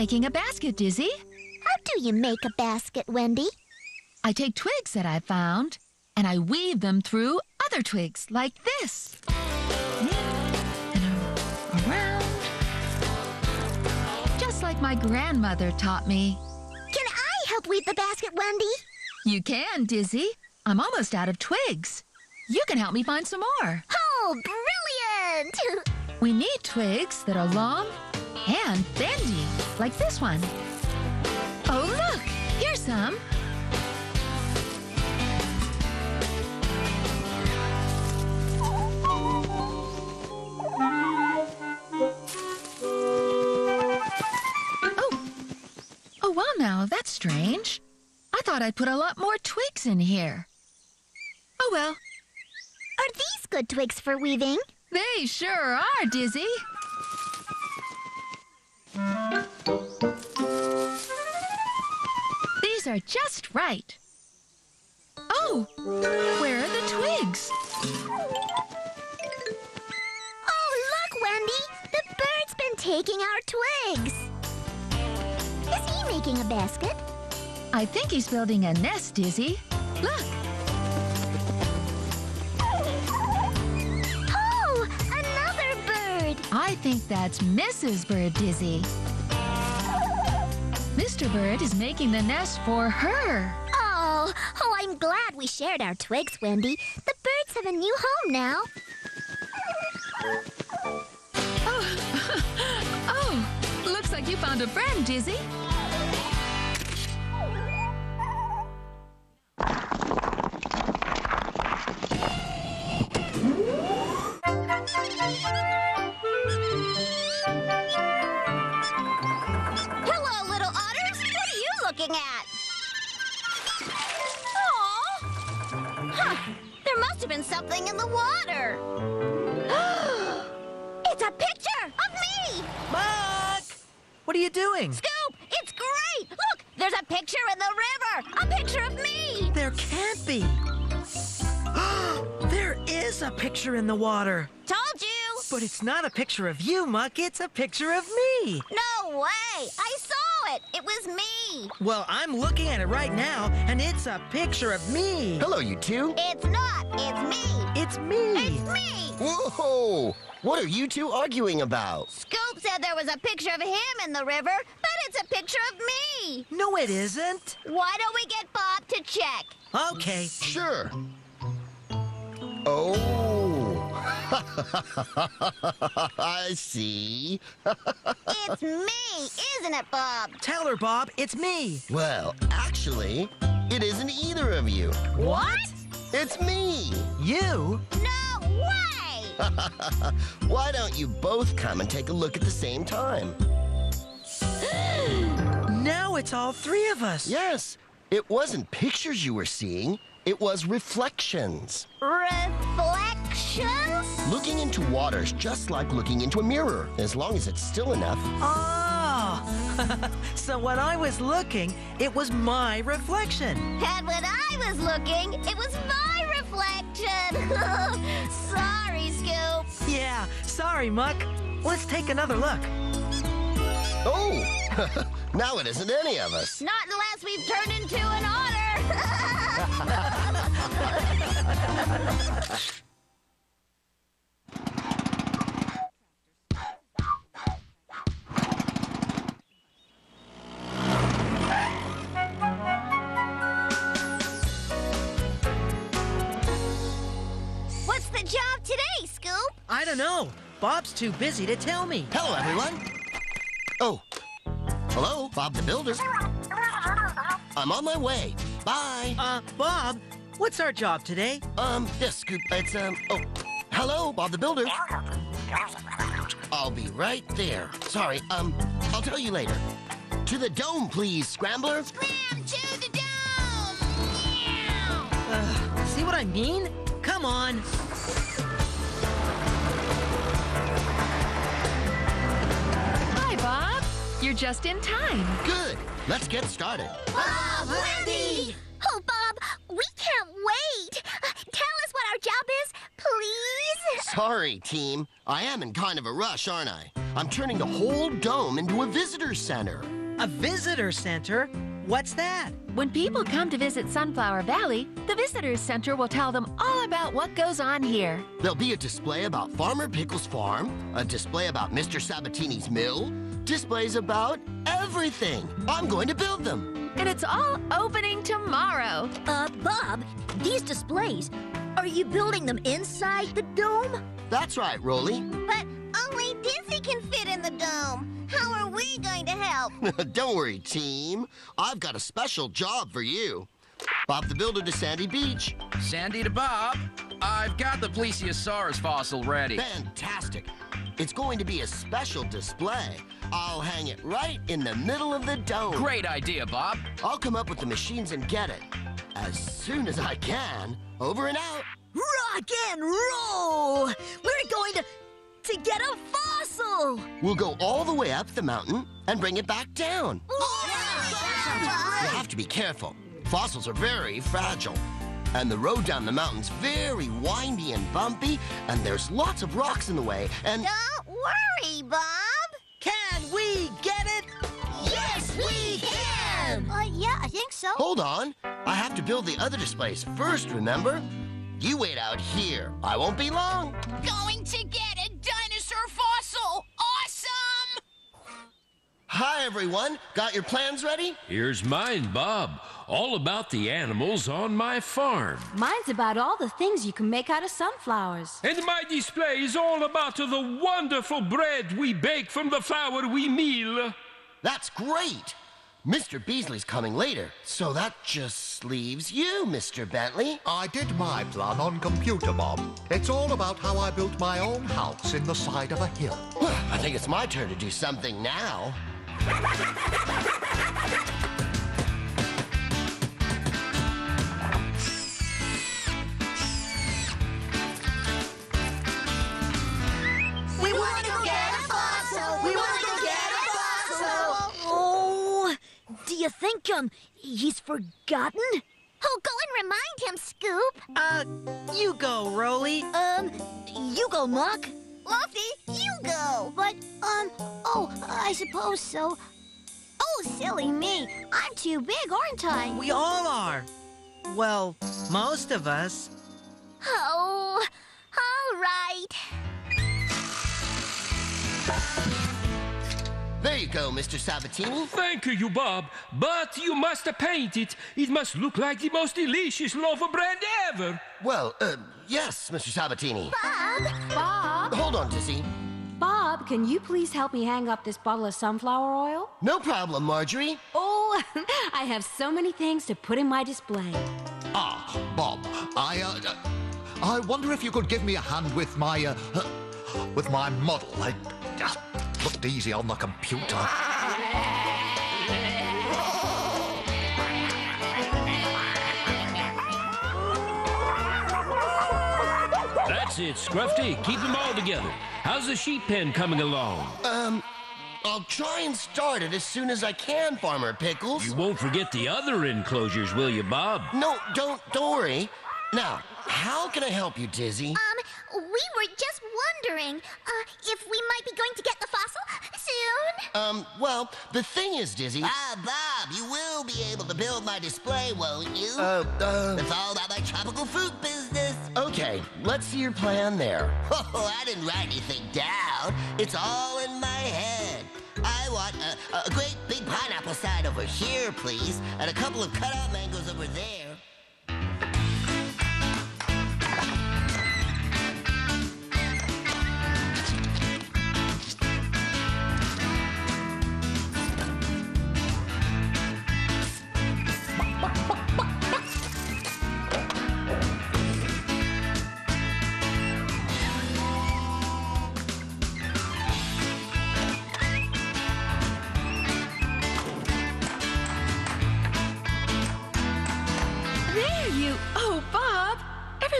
making a basket, Dizzy. How do you make a basket, Wendy? I take twigs that I found and I weave them through other twigs like this. And around. Just like my grandmother taught me. Can I help weave the basket, Wendy? You can, Dizzy. I'm almost out of twigs. You can help me find some more. Oh, brilliant! We need twigs that are long and bendy, like this one. Oh, look! Here's some. Oh. Oh, well, now, that's strange. I thought I'd put a lot more twigs in here. Oh, well. Are these good twigs for weaving? They sure are, Dizzy. Are just right. Oh, where are the twigs? Oh, look, Wendy! The bird's been taking our twigs. Is he making a basket? I think he's building a nest, Dizzy. Look, Oh, another bird! I think that's Mrs. Bird, Dizzy. Mr. Bird is making the nest for her. Oh, oh, I'm glad we shared our twigs, Wendy. The birds have a new home now. Oh, oh looks like you found a friend, Dizzy. You doing? Scoop, it's great. Look, there's a picture in the river. A picture of me. There can't be. there is a picture in the water. Told you. But it's not a picture of you, Muck. It's a picture of me. No way. I saw it. It was me. Well, I'm looking at it right now, and it's a picture of me. Hello, you two. It's not. It's me. It's me. It's me. Whoa! What are you two arguing about? Scoop said there was a picture of him in the river, but it's a picture of me. No, it isn't. Why don't we get Bob to check? Okay. Sure. Oh. I see. It's me, isn't it, Bob? Tell her, Bob, it's me. Well, actually, it isn't either of you. What? It's me. You? No way! Why don't you both come and take a look at the same time? Now it's all three of us. Yes, it wasn't pictures you were seeing, it was reflections. Reflections? Looking into water's just like looking into a mirror, as long as it's still enough. Oh. so when I was looking, it was my reflection. And when I was looking, it was my reflection. Sorry, Scoop. Yeah, sorry, Muck. Let's take another look. Oh, now it isn't any of us. Not unless we've turned into an otter. Bob's too busy to tell me. Hello, everyone. Oh, hello, Bob the Builder. I'm on my way. Bye. Uh, Bob, what's our job today? Um, this scoop, it's, um, oh, hello, Bob the Builder. I'll be right there. Sorry, um, I'll tell you later. To the dome, please, Scrambler. Scram to the dome! Meow. Uh, see what I mean? Come on. Just in time. Good. Let's get started. Bob, Wendy! Oh, Bob, we can't wait. Tell us what our job is, please. Sorry, team. I am in kind of a rush, aren't I? I'm turning the whole dome into a visitor center. A visitor center? What's that? When people come to visit Sunflower Valley, the Visitors Center will tell them all about what goes on here. There'll be a display about Farmer Pickle's farm, a display about Mr. Sabatini's mill, displays about everything. I'm going to build them. And it's all opening tomorrow. Uh, Bob, these displays, are you building them inside the dome? That's right, Rolley. But only Dizzy can fit in the dome. How are we going to help? Don't worry, team. I've got a special job for you. Bob the Builder to Sandy Beach. Sandy to Bob. I've got the Plesiosaurus fossil ready. Fantastic. It's going to be a special display. I'll hang it right in the middle of the dome. Great idea, Bob. I'll come up with the machines and get it. As soon as I can. Over and out. Rock and roll! We're going to to get a fossil! We'll go all the way up the mountain and bring it back down. You'll have to be careful. Fossils are very fragile. And the road down the mountain's very windy and bumpy, and there's lots of rocks in the way, and... Don't worry, Bob. Can we get it? Yes, we can! Uh, yeah, I think so. Hold on. I have to build the other displays first, remember? You wait out here. I won't be long. Going to get a dinosaur fossil! Awesome! Hi, everyone. Got your plans ready? Here's mine, Bob. All about the animals on my farm. Mine's about all the things you can make out of sunflowers. And my display is all about the wonderful bread we bake from the flour we meal. That's great. Mr. Beasley's coming later, so that just leaves you, Mr. Bentley. I did my plan on computer, Bob. It's all about how I built my own house in the side of a hill. I think it's my turn to do something now. you think, um, he's forgotten? Oh, go and remind him, Scoop. Uh, you go, Rolley. Um, you go, Muck. Lofty, you go. But, um, oh, I suppose so. Oh, silly me. I'm too big, aren't I? We all are. Well, most of us. Oh, all right. There you go, Mr. Sabatini. Thank you, Bob. But you must paint it. It must look like the most delicious loaf of bread ever. Well, uh, yes, Mr. Sabatini. Bob, Bob, Hold on, Dizzy. Bob, can you please help me hang up this bottle of sunflower oil? No problem, Marjorie. Oh, I have so many things to put in my display. Ah, Bob, I, uh, uh, I wonder if you could give me a hand with my, uh, uh with my model. I just looked easy on the computer. That's it, Scruffy. Keep them all together. How's the sheep pen coming along? Um, I'll try and start it as soon as I can, Farmer Pickles. You won't forget the other enclosures, will you, Bob? No, don't, don't worry. Now, how can I help you, Dizzy? um, we were just wondering, uh, if we might be going to get the fossil soon? Um, well, the thing is, Dizzy. Ah, Bob, you will be able to build my display, won't you? Uh, uh, It's all about my tropical fruit business. okay, let's see your plan there. Oh, I didn't write anything down. It's all in my head. I want a, a great big pineapple side over here, please, and a couple of cut-out mangoes over there. There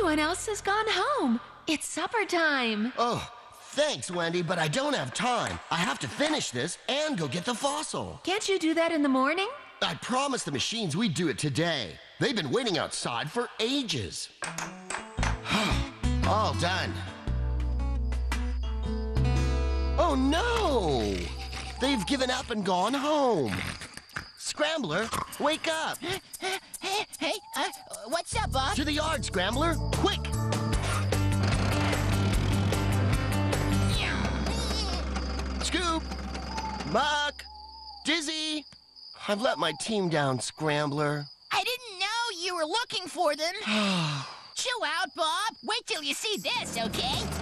Everyone else has gone home. It's supper time. Oh, thanks, Wendy, but I don't have time. I have to finish this and go get the fossil. Can't you do that in the morning? I promised the machines we'd do it today. They've been waiting outside for ages. All done. Oh no! They've given up and gone home. Scrambler, wake up! What's up, Bob? To the yard, Scrambler! Quick! Scoop! Muck! Dizzy! I've let my team down, Scrambler. I didn't know you were looking for them. Chill out, Bob. Wait till you see this, okay?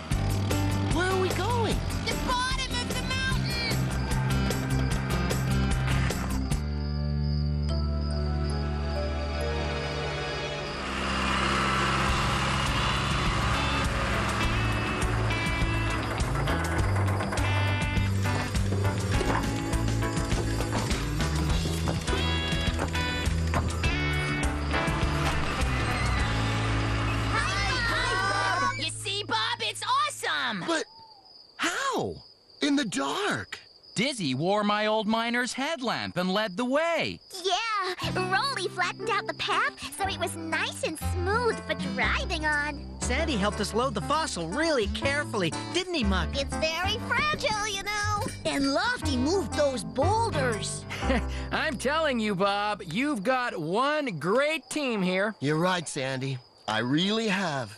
Dark. Dizzy wore my old miner's headlamp and led the way. Yeah, Rolley flattened out the path so it was nice and smooth for driving on. Sandy helped us load the fossil really carefully, didn't he, Muck? It's very fragile, you know. And Lofty moved those boulders. I'm telling you, Bob, you've got one great team here. You're right, Sandy. I really have.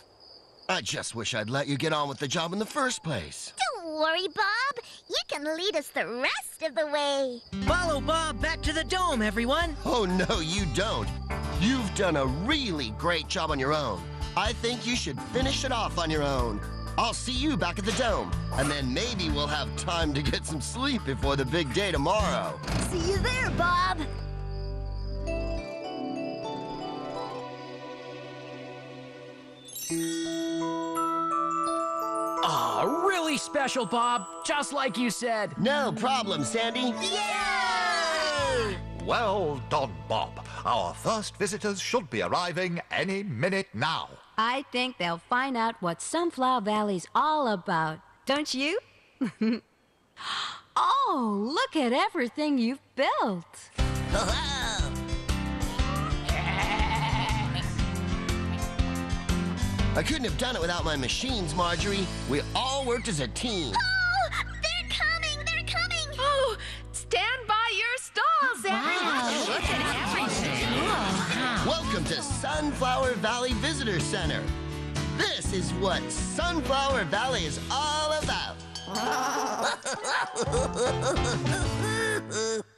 I just wish I'd let you get on with the job in the first place. Don't worry, Bob. You can lead us the rest of the way. Follow Bob back to the dome, everyone. Oh, no, you don't. You've done a really great job on your own. I think you should finish it off on your own. I'll see you back at the dome, and then maybe we'll have time to get some sleep before the big day tomorrow. See you there, Bob. Oh, really special, Bob. Just like you said. No problem, Sandy. Well done, Bob. Our first visitors should be arriving any minute now. I think they'll find out what Sunflower Valley's all about. Don't you? oh, look at everything you've built. I couldn't have done it without my machines, Marjorie. We all worked as a team. Oh, they're coming! They're coming! Oh, stand by your stalls, Wow, look at everything. Welcome to Sunflower Valley Visitor Center. This is what Sunflower Valley is all about.